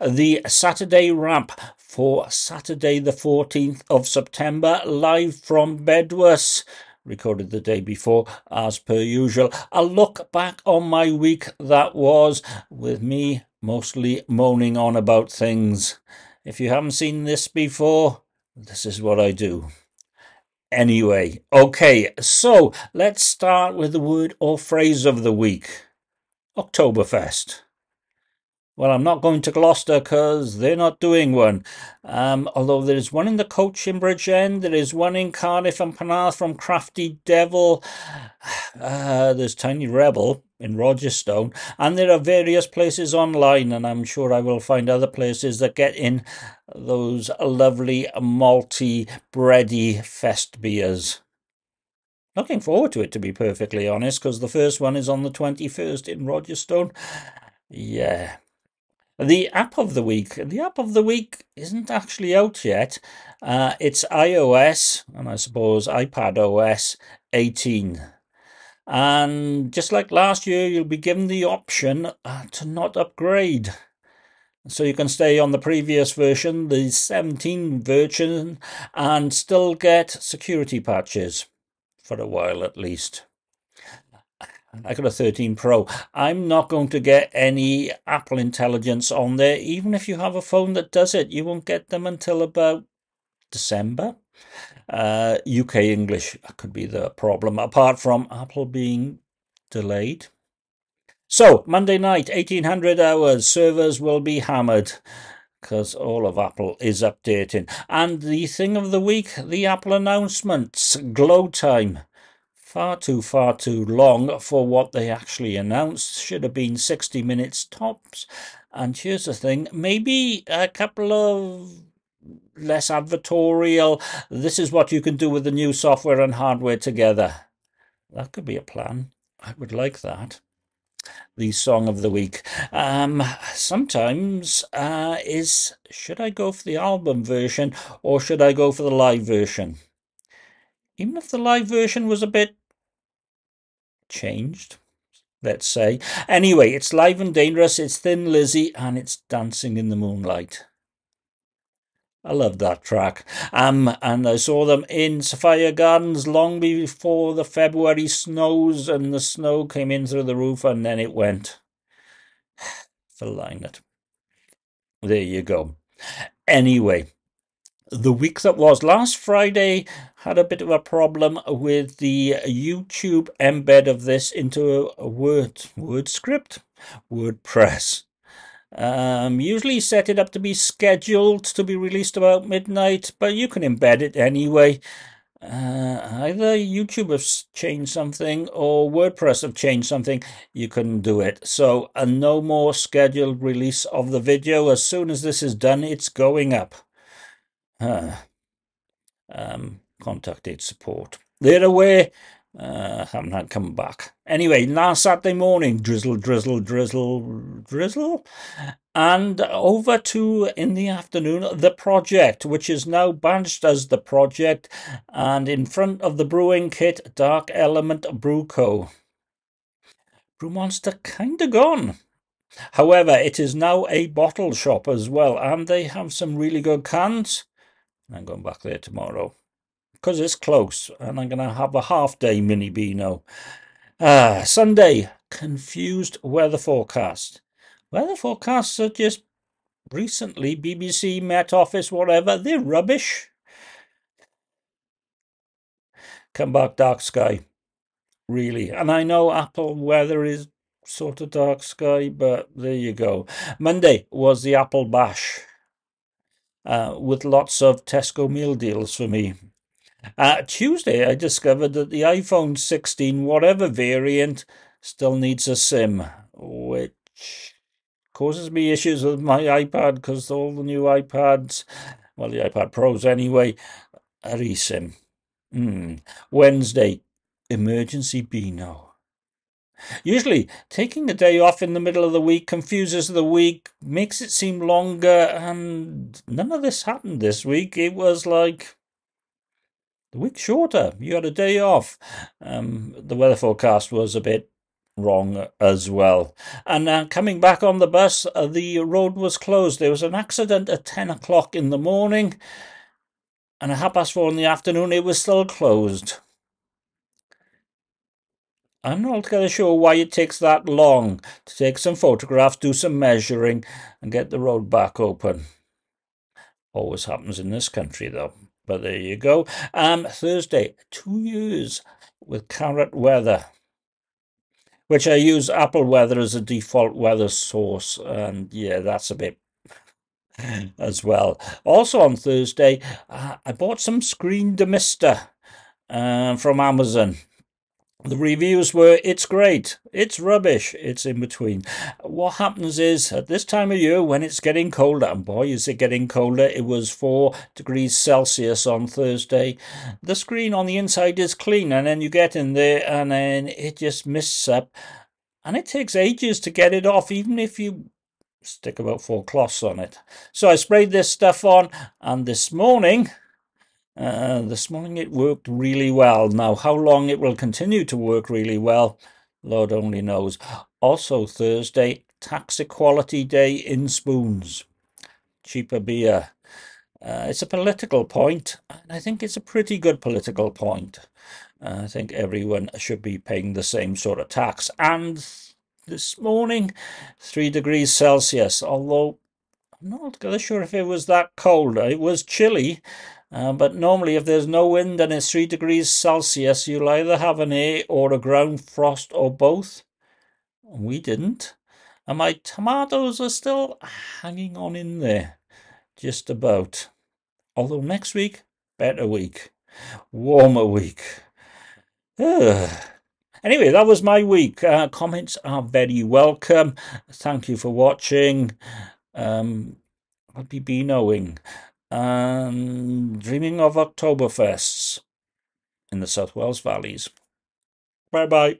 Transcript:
the Saturday wrap for Saturday, the 14th of September, live from Bedwas recorded the day before, as per usual. A look back on my week that was, with me mostly moaning on about things. If you haven't seen this before, this is what I do. Anyway, okay, so let's start with the word or phrase of the week Oktoberfest. Well, I'm not going to Gloucester because they're not doing one. Um, although there is one in the coach in Bridgend, there is one in Cardiff and Penarth from Crafty Devil. Uh, there's Tiny Rebel in Rogerstone, and there are various places online, and I'm sure I will find other places that get in those lovely malty, bready fest beers. Looking forward to it, to be perfectly honest, because the first one is on the 21st in Rogerstone. Yeah, the app of the week. The app of the week isn't actually out yet. Uh, it's iOS and I suppose iPad OS 18. And just like last year, you'll be given the option uh, to not upgrade. So you can stay on the previous version, the 17 version, and still get security patches for a while at least. I got a 13 Pro. I'm not going to get any Apple Intelligence on there. Even if you have a phone that does it, you won't get them until about December. Uh, UK English could be the problem, apart from Apple being delayed. So, Monday night, 1800 hours, servers will be hammered because all of Apple is updating. And the thing of the week, the Apple announcements, Glowtime far too, far too long for what they actually announced. Should have been 60 minutes tops. And here's the thing maybe a couple of less advertorial. This is what you can do with the new software and hardware together. That could be a plan. I would like that. The song of the week. Um, sometimes uh, is should I go for the album version or should I go for the live version? Even if the live version was a bit changed, let's say. Anyway, it's live and dangerous, it's Thin Lizzy, and it's Dancing in the Moonlight. I love that track. Um, and I saw them in Sophia Gardens long before the February snows, and the snow came in through the roof, and then it went. For. There you go. Anyway, the week that was last Friday had a bit of a problem with the YouTube embed of this into a Word Word script, WordPress. Um, usually set it up to be scheduled to be released about midnight, but you can embed it anyway. Uh, either YouTube has changed something or WordPress have changed something. You can do it. So, a no more scheduled release of the video. As soon as this is done, it's going up. Uh, um, contacted support. They're away. Uh, haven't come back. Anyway, last Saturday morning, drizzle, drizzle, drizzle, drizzle. And over to in the afternoon, the project, which is now badged as the project, and in front of the brewing kit, Dark Element Brew Co. Brew Monster kinda gone. However, it is now a bottle shop as well, and they have some really good cans. I'm going back there tomorrow because it's close and I'm going to have a half day mini Beano. Ah, Sunday, confused weather forecast. Weather forecasts are just recently BBC, Met Office, whatever, they're rubbish. Come back, dark sky. Really. And I know Apple weather is sort of dark sky, but there you go. Monday was the Apple Bash uh, with lots of Tesco meal deals for me. Uh, Tuesday, I discovered that the iPhone 16, whatever variant, still needs a SIM, which causes me issues with my iPad because all the new iPads, well, the iPad Pros anyway, are eSIM. Mm. Wednesday, emergency Beano. Usually, taking a day off in the middle of the week confuses the week, makes it seem longer, and none of this happened this week. It was like the week shorter. You had a day off. Um, the weather forecast was a bit wrong as well. And uh, coming back on the bus, uh, the road was closed. There was an accident at 10 o'clock in the morning, and at half past four in the afternoon, it was still closed. I'm not altogether sure why it takes that long to take some photographs, do some measuring, and get the road back open. Always happens in this country, though. But there you go. Um, Thursday, two years with carrot weather, which I use Apple weather as a default weather source. And yeah, that's a bit as well. Also on Thursday, uh, I bought some screen demister uh, from Amazon. The reviews were, it's great, it's rubbish, it's in between. What happens is, at this time of year, when it's getting colder, and boy, is it getting colder, it was 4 degrees Celsius on Thursday. The screen on the inside is clean, and then you get in there, and then it just mists up. And it takes ages to get it off, even if you stick about four cloths on it. So I sprayed this stuff on, and this morning, uh, this morning it worked really well. Now, how long it will continue to work really well, Lord only knows. Also, Thursday, Tax Equality Day in Spoons. Cheaper beer. Uh, it's a political point, and I think it's a pretty good political point. Uh, I think everyone should be paying the same sort of tax. And this morning, 3 degrees Celsius, although I'm not sure if it was that cold. It was chilly, uh, but normally, if there's no wind and it's 3 degrees Celsius, you'll either have an air or a ground frost or both. We didn't. And my tomatoes are still hanging on in there, just about. Although next week, better week, warmer week. anyway, that was my week. Uh, comments are very welcome. Thank you for watching. Um, I'll be knowing and dreaming of Oktoberfests in the South Wales valleys. Bye bye.